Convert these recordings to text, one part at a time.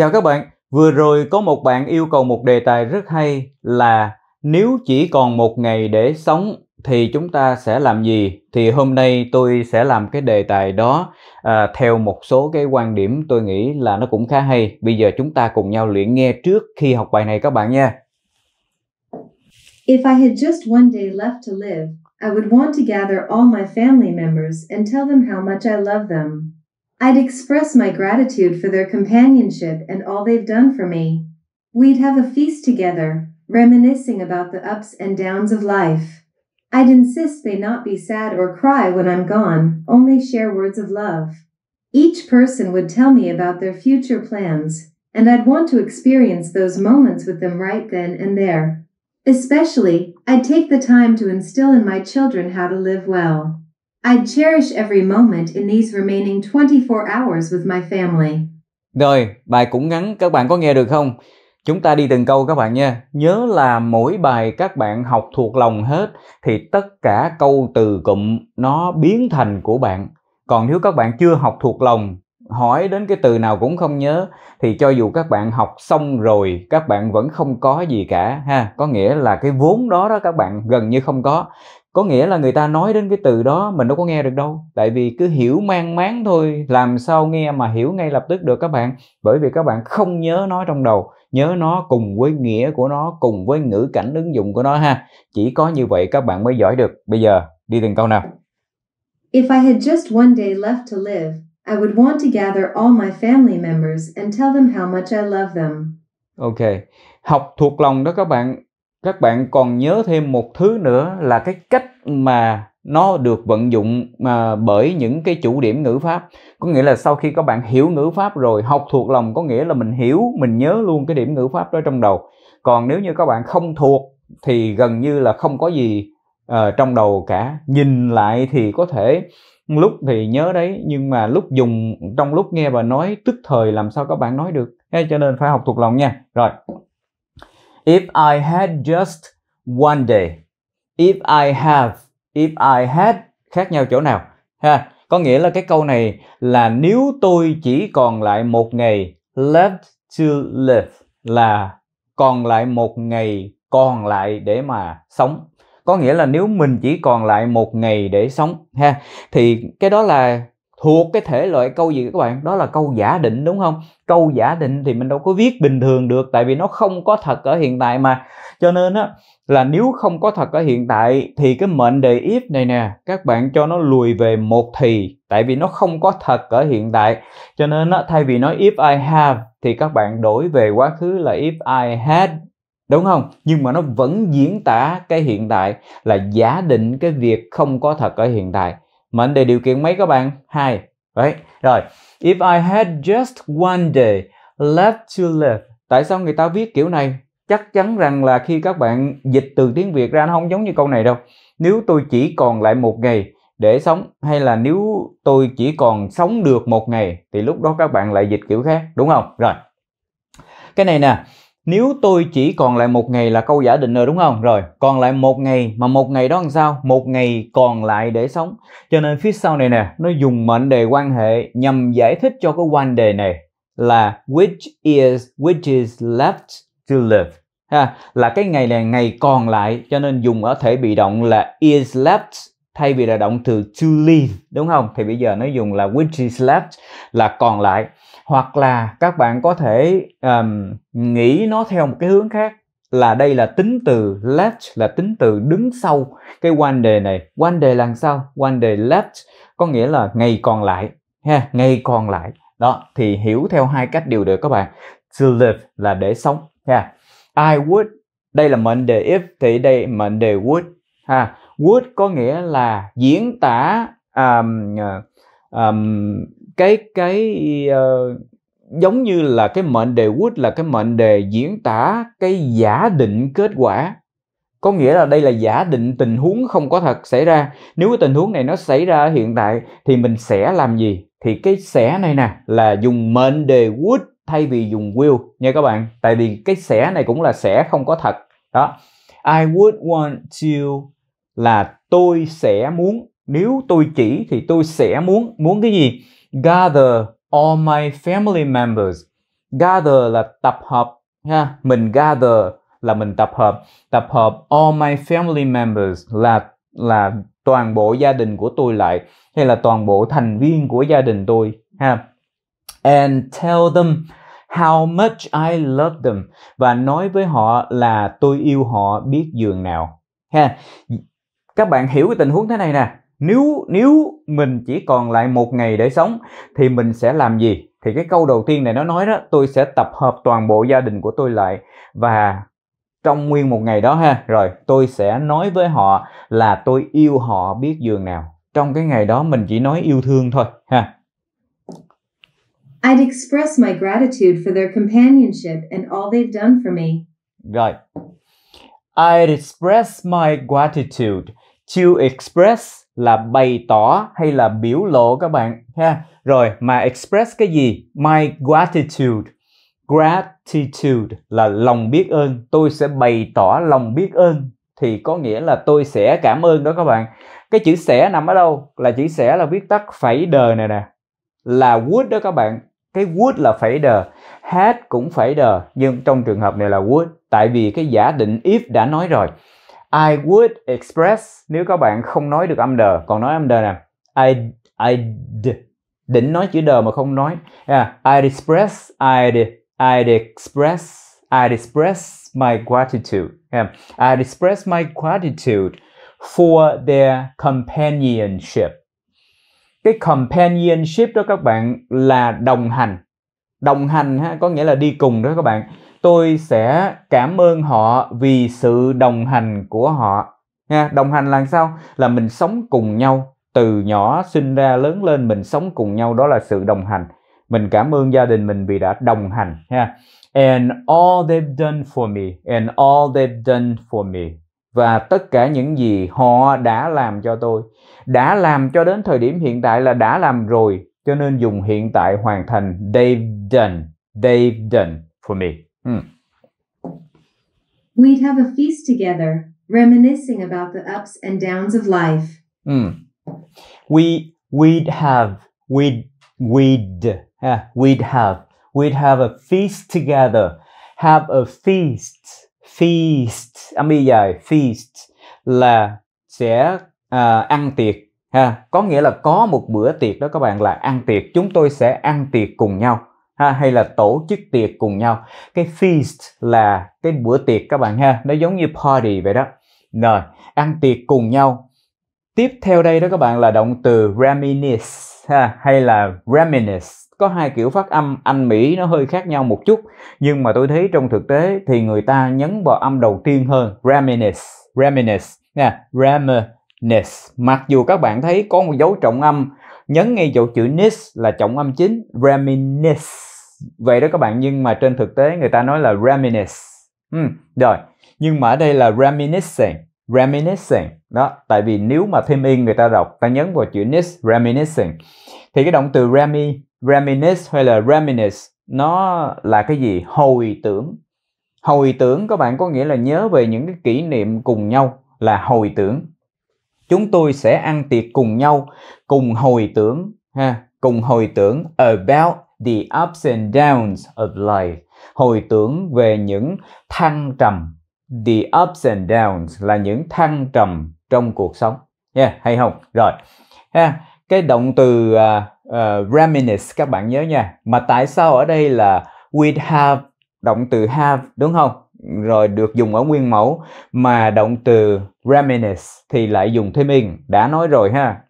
Chào các bạn, vừa rồi có một bạn yêu cầu một đề tài rất hay là nếu chỉ còn một ngày để sống thì chúng ta sẽ làm gì? Thì hôm nay tôi sẽ làm cái đề tài đó à, theo một số cái quan điểm tôi nghĩ là nó cũng khá hay. Bây giờ chúng ta cùng nhau luyện nghe trước khi học bài này các bạn nha. If I had just one day left to live, I would want to gather all my family members and tell them how much I love them. I'd express my gratitude for their companionship and all they've done for me. We'd have a feast together, reminiscing about the ups and downs of life. I'd insist they not be sad or cry when I'm gone, only share words of love. Each person would tell me about their future plans, and I'd want to experience those moments with them right then and there. Especially, I'd take the time to instill in my children how to live well. I'd cherish every moment in these remaining 24 hours with my family. Rồi, bài cũng ngắn, các bạn có nghe được không? Chúng ta đi từng câu các bạn nha. Nhớ là mỗi bài các bạn học thuộc lòng hết thì tất cả câu từ cụm nó biến thành của bạn. Còn nếu các bạn chưa học thuộc lòng, hỏi đến cái từ nào cũng không nhớ thì cho dù các bạn học xong rồi các bạn vẫn không có gì cả ha. Có nghĩa là cái vốn đó đó các bạn gần như không có có nghĩa là người ta nói đến cái từ đó mình đâu có nghe được đâu. Tại vì cứ hiểu mang máng thôi làm sao nghe mà hiểu ngay lập tức được các bạn. Bởi vì các bạn không nhớ nó trong đầu nhớ nó cùng với nghĩa của nó cùng với ngữ cảnh ứng dụng của nó ha. Chỉ có như vậy các bạn mới giỏi được. Bây giờ đi từng câu nào. If I had just one day left to live, I would want to gather all my family members and tell them how much I love them. ok. Học thuộc lòng đó các bạn các bạn còn nhớ thêm một thứ nữa là cái cách mà nó được vận dụng mà bởi những cái chủ điểm ngữ pháp. Có nghĩa là sau khi các bạn hiểu ngữ pháp rồi học thuộc lòng có nghĩa là mình hiểu mình nhớ luôn cái điểm ngữ pháp đó trong đầu. Còn nếu như các bạn không thuộc thì gần như là không có gì uh, trong đầu cả. Nhìn lại thì có thể lúc thì nhớ đấy nhưng mà lúc dùng trong lúc nghe và nói tức thời làm sao các bạn nói được. Thế cho nên phải học thuộc lòng nha. Rồi. If I had just one day. If I have, if I had khác nhau chỗ nào? Ha, có nghĩa là cái câu này là nếu tôi chỉ còn lại một ngày left to live là còn lại một ngày còn lại để mà sống. Có nghĩa là nếu mình chỉ còn lại một ngày để sống ha thì cái đó là thuộc cái thể loại câu gì các bạn? Đó là câu giả định, đúng không? Câu giả định thì mình đâu có viết bình thường được, tại vì nó không có thật ở hiện tại mà. Cho nên á, là nếu không có thật ở hiện tại thì cái mệnh đề if này nè, các bạn cho nó lùi về một thì, tại vì nó không có thật ở hiện tại. Cho nên á, thay vì nói if I have thì các bạn đổi về quá khứ là if I had, đúng không? Nhưng mà nó vẫn diễn tả cái hiện tại là giả định cái việc không có thật ở hiện tại mệnh đề điều kiện mấy các bạn? Hai. Đấy rồi. If I had just one day left to live. Tại sao người ta viết kiểu này? Chắc chắn rằng là khi các bạn dịch từ tiếng Việt ra nó không giống như câu này đâu. Nếu tôi chỉ còn lại một ngày để sống, hay là nếu tôi chỉ còn sống được một ngày, thì lúc đó các bạn lại dịch kiểu khác, đúng không? Rồi. Cái này nè nếu tôi chỉ còn lại một ngày là câu giả định rồi đúng không? Rồi, còn lại một ngày mà một ngày đó làm sao? Một ngày còn lại để sống. Cho nên phía sau này nè, nó dùng mệnh đề quan hệ nhằm giải thích cho cái quan đề này là which is which is left to live. Ha, là cái ngày này ngày còn lại cho nên dùng ở thể bị động là is left thay vì là động từ to live đúng không? Thì bây giờ nó dùng là which is left là còn lại hoặc là các bạn có thể um, nghĩ nó theo một cái hướng khác là đây là tính từ left là tính từ đứng sau cái one day này. One day là sao? One day left có nghĩa là ngày còn lại ha ngày còn lại. Đó thì hiểu theo hai cách đều được các bạn. To live là để sống ha. I would đây là mệnh đề if thì đây mệnh đề would ha. Would có nghĩa là diễn tả um, um, cái cái uh, giống như là cái mệnh đề would là cái mệnh đề diễn tả cái giả định kết quả. Có nghĩa là đây là giả định tình huống không có thật xảy ra. Nếu cái tình huống này nó xảy ra ở hiện tại thì mình sẽ làm gì? Thì cái sẽ này nè là dùng mệnh đề would thay vì dùng will nha các bạn. Tại vì cái sẽ này cũng là sẽ không có thật. Đó. I would want to là tôi sẽ muốn. Nếu tôi chỉ thì tôi sẽ muốn. Muốn cái gì? Gather all my family members. Gather là tập hợp, ha? Mình gather là mình tập hợp. Tập hợp all my family members là là toàn bộ gia đình của tôi lại, hay là toàn bộ thành viên của gia đình tôi, ha? And tell them how much I love them. Và nói với họ là tôi yêu họ biết giường nào, ha? Các bạn hiểu cái tình huống thế này nè nếu nếu mình chỉ còn lại một ngày để sống thì mình sẽ làm gì? Thì cái câu đầu tiên này nó nói đó tôi sẽ tập hợp toàn bộ gia đình của tôi lại. Và trong nguyên một ngày đó ha rồi tôi sẽ nói với họ là tôi yêu họ biết giường nào. Trong cái ngày đó mình chỉ nói yêu thương thôi ha. I'd express my gratitude for their companionship and all they've done for me. rồi. I'd express my gratitude to express là bày tỏ hay là biểu lộ các bạn, ha? Rồi, mà express cái gì? My gratitude. Gratitude là lòng biết ơn. Tôi sẽ bày tỏ lòng biết ơn. Thì có nghĩa là tôi sẽ cảm ơn đó các bạn. Cái chữ sẽ nằm ở đâu? Là chữ sẽ là viết tắt phẩy đờ này nè. Là would đó các bạn. Cái would là phẩy đờ. Had cũng phẩy đờ. Nhưng trong trường hợp này là would. Tại vì cái giả định if đã nói rồi. I would express nếu các bạn không nói được âm đờ còn nói âm đờ nè. I I định nói chữ đờ mà không nói. Yeah, I'd express I'd I'd express I'd express my gratitude. Yeah. I'd express my gratitude for their companionship. Cái companionship đó các bạn là đồng hành. Đồng hành ha có nghĩa là đi cùng đó các bạn tôi sẽ cảm ơn họ vì sự đồng hành của họ. Nha, đồng hành là sao? Là mình sống cùng nhau. Từ nhỏ sinh ra lớn lên mình sống cùng nhau, đó là sự đồng hành. Mình cảm ơn gia đình mình vì đã đồng hành ha and all they've done for me, and all they've done for me. Và tất cả những gì họ đã làm cho tôi. Đã làm cho đến thời điểm hiện tại là đã làm rồi, cho nên dùng hiện tại hoàn thành. They've done they've done for me hmm. We'd have a feast together, reminiscing about the ups and downs of life. Hmm. we we'd have we'd we'd yeah, we'd have we'd have a feast together have a feast feast âm y dài feast là sẽ à, ăn tiệc ha có nghĩa là có một bữa tiệc đó các bạn là ăn tiệc chúng tôi sẽ ăn tiệc cùng nhau ha, hay là tổ chức tiệc cùng nhau. Cái feast là cái bữa tiệc các bạn ha, nó giống như party vậy đó. Rồi, ăn tiệc cùng nhau. Tiếp theo đây đó các bạn là động từ reminisce ha, hay là reminisce. Có hai kiểu phát âm, Anh Mỹ nó hơi khác nhau một chút, nhưng mà tôi thấy trong thực tế thì người ta nhấn vào âm đầu tiên hơn, reminisce reminisce. Nha, reminisce. Mặc dù các bạn thấy có một dấu trọng âm, nhấn ngay chỗ chữ nis là trọng âm chính, reminisce vậy đó các bạn nhưng mà trên thực tế người ta nói là reminisce. Ừ, rồi. Nhưng mà ở đây là reminiscing reminiscing. Đó tại vì nếu mà thêm in người ta đọc ta nhấn vào chữ nis reminiscing. Thì cái động từ remi reminisce hay là reminisce nó là cái gì? Hồi tưởng. Hồi tưởng các bạn có nghĩa là nhớ về những cái kỷ niệm cùng nhau là hồi tưởng. Chúng tôi sẽ ăn tiệc cùng nhau cùng hồi tưởng ha cùng hồi tưởng about the ups and downs of life. Hồi tưởng về những thăng trầm the ups and downs là những thăng trầm trong cuộc sống. Yeah, hay không? Rồi. Yeah, cái động từ uh, uh, reminisce các bạn nhớ nha. Mà tại sao ở đây là we have động từ have đúng không? Rồi được dùng ở nguyên mẫu mà động từ reminisce thì lại dùng thêm in. Đã nói rồi ha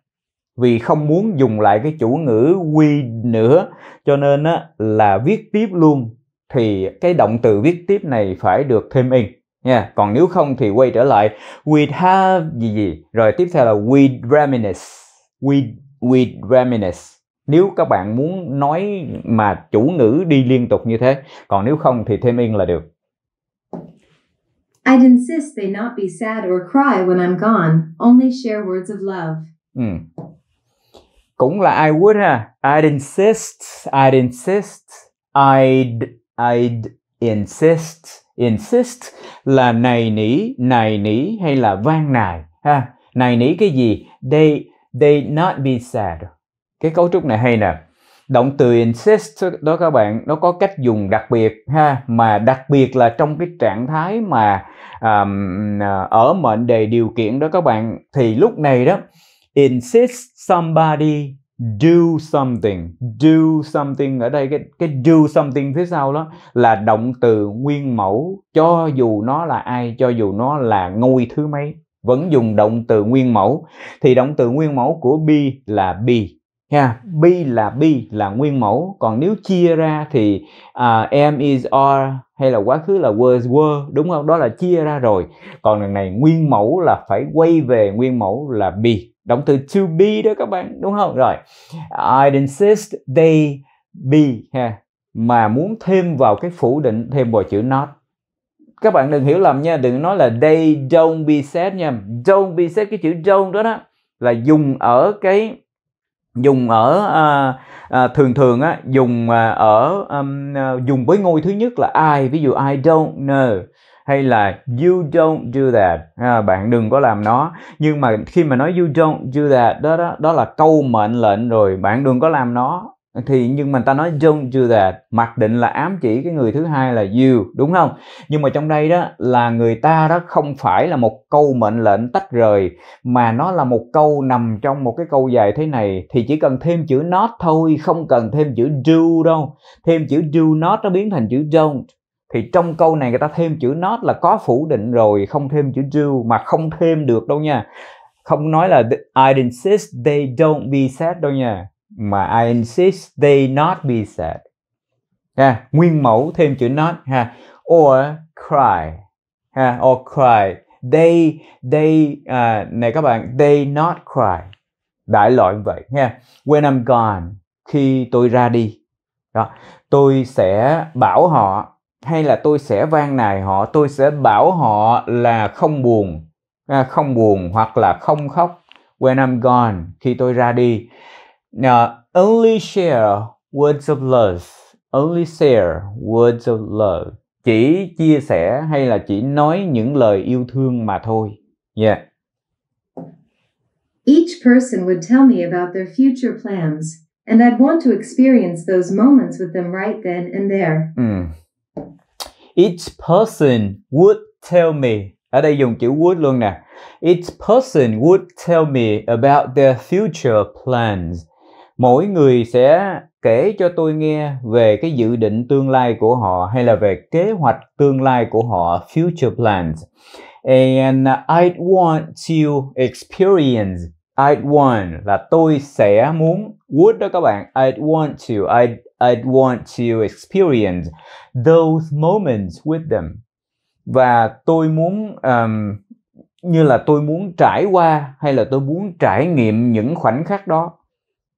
vì không muốn dùng lại cái chủ ngữ we nữa cho nên á, là viết tiếp luôn thì cái động từ viết tiếp này phải được thêm in nha còn nếu không thì quay trở lại we have gì gì rồi tiếp theo là we reminisce we we reminisce nếu các bạn muốn nói mà chủ ngữ đi liên tục như thế còn nếu không thì thêm in là được I'd insist they not be sad or cry when I'm gone, only share words of love. ừ cũng là I would ha? I'd insist I'd insist I'd I'd insist. Insist là này nỉ này nỉ hay là van nài ha? Này nỉ cái gì? They they not be sad. Cái cấu trúc này hay nè. Động từ insist đó các bạn nó có cách dùng đặc biệt ha? Mà đặc biệt là trong cái trạng thái mà um, ờ, ở mệnh đề điều kiện đó các bạn. Thì lúc này đó insist somebody do something. Do something ở đây cái cái do something phía sau đó là động từ nguyên mẫu cho dù nó là ai cho dù nó là ngôi thứ mấy vẫn dùng động từ nguyên mẫu. Thì động từ nguyên mẫu của be là be ha. Be là be là nguyên mẫu. Còn nếu chia ra thì à, uh, am is are hay là quá khứ là was were đúng không? Đó là chia ra rồi. Còn lần này nguyên mẫu là phải quay về nguyên mẫu là be động từ to be đó các bạn đúng không? Rồi I insist they be ha mà muốn thêm vào cái phủ định thêm vào chữ not. Các bạn đừng hiểu lầm nha đừng nói là they don't be sad nha. Don't be sad cái chữ don't đó đó là dùng ở cái dùng ở à, à, thường thường á dùng à, ở um, à, dùng với ngôi thứ nhất là I. Ví dụ I don't know hay là you don't do that? À, bạn đừng có làm nó. Nhưng mà khi mà nói you don't do that đó đó đó là câu mệnh lệnh rồi bạn đừng có làm nó. Thì nhưng mà ta nói don't do that mặc định là ám chỉ cái người thứ hai là you đúng không? Nhưng mà trong đây đó là người ta đó không phải là một câu mệnh lệnh tách rời mà nó là một câu nằm trong một cái câu dài thế này. Thì chỉ cần thêm chữ not thôi không cần thêm chữ do đâu. Thêm chữ do not nó biến thành chữ don't thì trong câu này người ta thêm chữ not là có phủ định rồi không thêm chữ do mà không thêm được đâu nha. Không nói là I insist they don't be sad đâu nha mà I insist they not be sad. Ha nguyên mẫu thêm chữ not ha or cry ha or cry. They they uh, này các bạn they not cry. Đại loại vậy ha when I'm gone khi tôi ra đi. Đó tôi sẽ bảo họ hay là tôi sẽ van nài họ tôi sẽ bảo họ là không buồn à, không buồn hoặc là không khóc when I'm gone khi tôi ra đi Now, only share words of love only share words of love chỉ chia sẻ hay là chỉ nói những lời yêu thương mà thôi yeah Each person would tell me about their future plans, and I'd want to experience those moments with them right then and there. Mm. Each person would tell me. Ở đây dùng chữ would luôn nè. Each person would tell me about their future plans. Mỗi người sẽ kể cho tôi nghe về cái dự định tương lai của họ hay là về kế hoạch tương lai của họ, future plans. And I'd want to experience I'd want là tôi sẽ muốn would đó các bạn I'd want to I'd, I'd want to experience those moments with them. Và tôi muốn um, như là tôi muốn trải qua hay là tôi muốn trải nghiệm những khoảnh khắc đó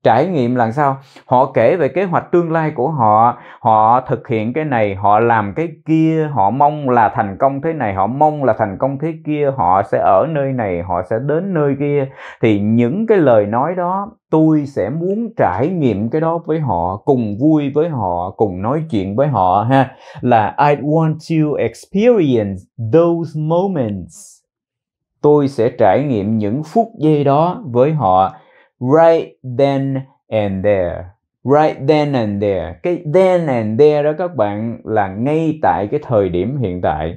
trải nghiệm là sao? Họ kể về kế hoạch tương lai của họ họ thực hiện cái này, họ làm cái kia, họ mong là thành công thế này, họ mong là thành công thế kia, họ sẽ ở nơi này, họ sẽ đến nơi kia. Thì những cái lời nói đó, tôi sẽ muốn trải nghiệm cái đó với họ, cùng vui với họ, cùng nói chuyện với họ ha, là I want to experience those moments. Tôi sẽ trải nghiệm những phút giây đó với họ right then and there. Right then and there. Cái then and there đó các bạn là ngay tại cái thời điểm hiện tại.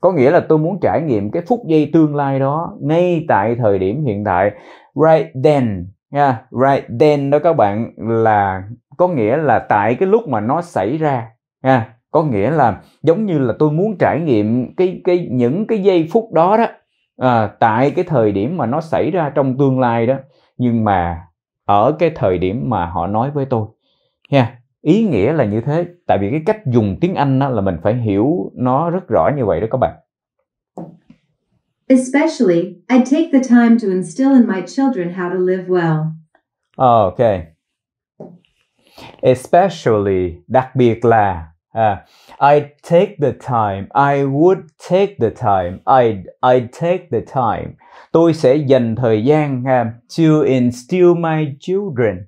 Có nghĩa là tôi muốn trải nghiệm cái phút giây tương lai đó ngay tại thời điểm hiện tại. Right then nha. Yeah, right then đó các bạn là có nghĩa là tại cái lúc mà nó xảy ra nha. Yeah, có nghĩa là giống như là tôi muốn trải nghiệm cái cái những cái giây phút đó đó. À, tại cái thời điểm mà nó xảy ra trong tương lai đó nhưng mà ở cái thời điểm mà họ nói với tôi nha ý nghĩa là như thế tại vì cái cách dùng tiếng anh đó là mình phải hiểu nó rất rõ như vậy đó các bạn Especially, I take the time to instill in my children how to live well. Okay. Especially, đặc biệt là À, I take the time. I would take the time. I I take the time. Tôi sẽ dành thời gian ha, to instill my children.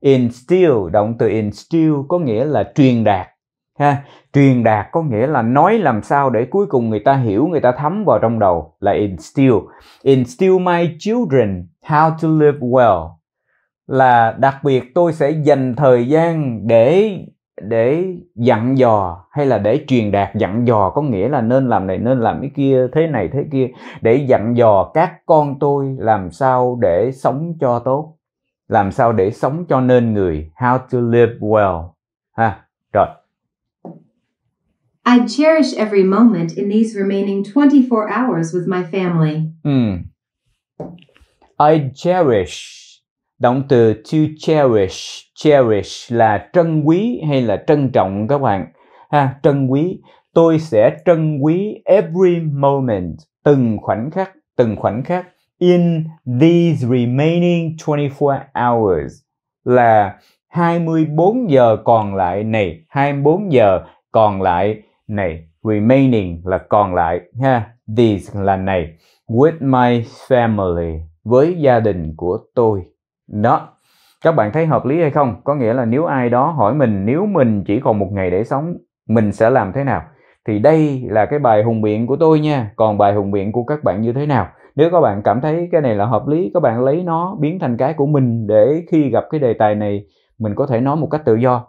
Instill động từ instill có nghĩa là truyền đạt ha truyền đạt có nghĩa là nói làm sao để cuối cùng người ta hiểu người ta thấm vào trong đầu là instill instill my children how to live well là đặc biệt tôi sẽ dành thời gian để để dặn dò hay là để truyền đạt dặn dò có nghĩa là nên làm này nên làm cái kia thế này thế kia để dặn dò các con tôi làm sao để sống cho tốt làm sao để sống cho nên người how to live well ha rồi I'd cherish every moment in these remaining 24 hours with my family. ừ. I cherish động từ to cherish cherish là trân quý hay là trân trọng, các bạn? Ha, trân quý. Tôi sẽ trân quý every moment, từng khoảnh khắc, từng khoảnh khắc. In these remaining 24 hours là 24 giờ còn lại này 24 giờ còn lại này. Remaining là còn lại, ha. These là này. With my family, với gia đình của tôi đó, các bạn thấy hợp lý hay không? Có nghĩa là nếu ai đó hỏi mình, nếu mình chỉ còn một ngày để sống, mình sẽ làm thế nào? Thì đây là cái bài hùng biện của tôi nha. Còn bài hùng biện của các bạn như thế nào? Nếu các bạn cảm thấy cái này là hợp lý, các bạn lấy nó biến thành cái của mình để khi gặp cái đề tài này, mình có thể nói một cách tự do.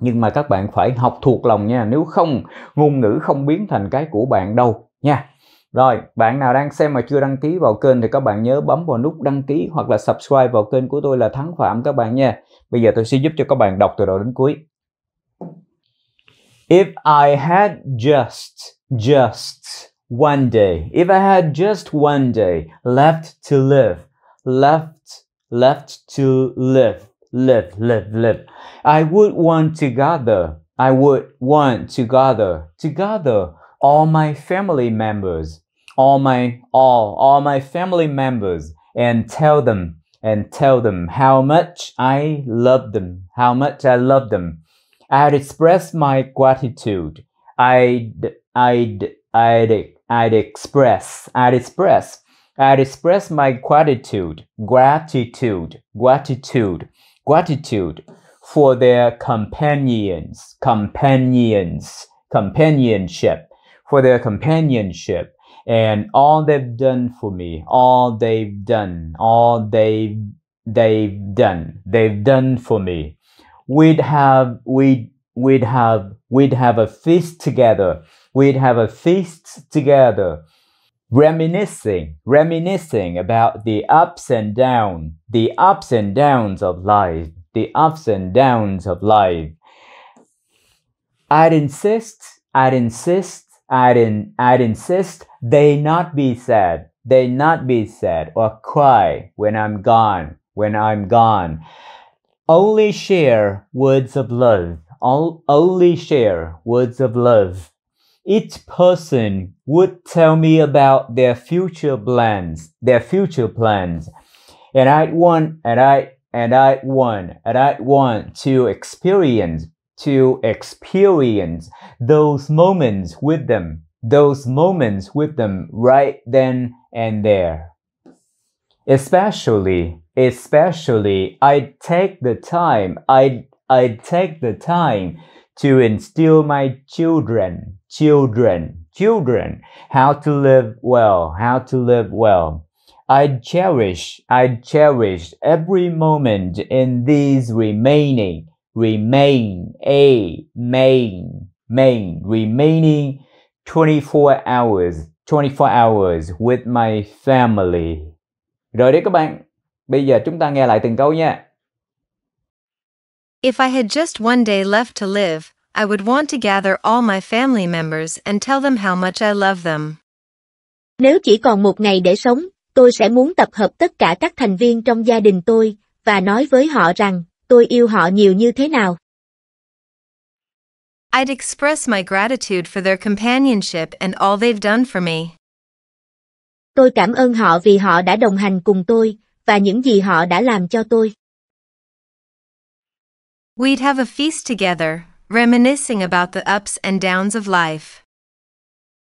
Nhưng mà các bạn phải học thuộc lòng nha. Nếu không, ngôn ngữ không biến thành cái của bạn đâu nha rồi, bạn nào đang xem mà chưa đăng ký vào kênh thì các bạn nhớ bấm vào nút đăng ký hoặc là subscribe vào kênh của tôi là Thắng Phạm các bạn nha. Bây giờ tôi sẽ giúp cho các bạn đọc từ đầu đến cuối. If I had just, just one day, if I had just one day left to live, left, left to live, live, live, live, I would want to gather, I would want to gather, to gather all my family members all my all all my family members and tell them and tell them how much I love them, how much I love them. I'd express my gratitude. I'd I'd I'd I'd express I'd express I'd express my gratitude, gratitude, gratitude, gratitude for their companions, companions, companionship, for their companionship and all they've done for me, all they've done, all they they've done, they've done for me. We'd have we'd we'd have we'd have a feast together. We'd have a feast together, reminiscing, reminiscing about the ups and downs, the ups and downs of life, the ups and downs of life. I'd insist, I'd insist, I'd, in, I'd insist they not be sad, they not be sad or cry when I'm gone, when I'm gone. Only share words of love, only share words of love. Each person would tell me about their future plans, their future plans. And I'd want, and I, and I want, and I want to experience, to experience those moments with them those moments with them right then and there. Especially, especially, I take the time, I, I take the time to instill my children, children, children, how to live well, how to live well. I cherish, I cherish every moment in these remaining, remain, a, main, main, remaining 24 hours 24 hours with my family. Rồi đấy các bạn, bây giờ chúng ta nghe lại từng câu nha. If I had just one day left to live, I would want to gather all my family members and tell them how much I love them. Nếu chỉ còn một ngày để sống, tôi sẽ muốn tập hợp tất cả các thành viên trong gia đình tôi và nói với họ rằng tôi yêu họ nhiều như thế nào. I'd express my gratitude for their companionship and all they've done for me. Tôi cảm ơn họ vì họ đã đồng hành cùng tôi và những gì họ đã làm cho tôi. We'd have a feast together, reminiscing about the ups and downs of life.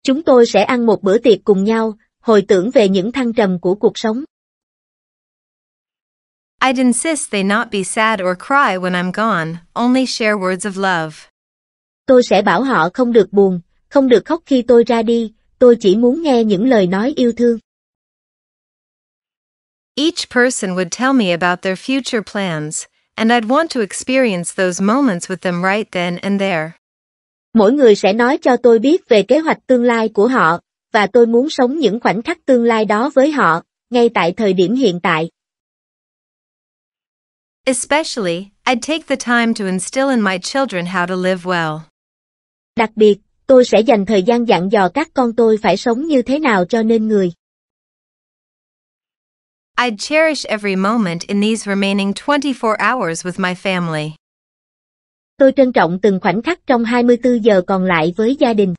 Chúng tôi sẽ ăn một bữa tiệc cùng nhau, hồi tưởng về những thăng trầm của cuộc sống. I'd insist they not be sad or cry when I'm gone, only share words of love. Tôi sẽ bảo họ không được buồn, không được khóc khi tôi ra đi, tôi chỉ muốn nghe những lời nói yêu thương. Each person would tell me about their future plans, and I'd want to experience those moments with them right then and there. Mỗi người sẽ nói cho tôi biết về kế hoạch tương lai của họ, và tôi muốn sống những khoảnh khắc tương lai đó với họ, ngay tại thời điểm hiện tại. Especially, I'd take the time to instill in my children how to live well. Đặc biệt, tôi sẽ dành thời gian dặn dò các con tôi phải sống như thế nào cho nên người. I'd cherish every moment in these remaining 24 hours with my family. Tôi trân trọng từng khoảnh khắc trong 24 giờ còn lại với gia đình.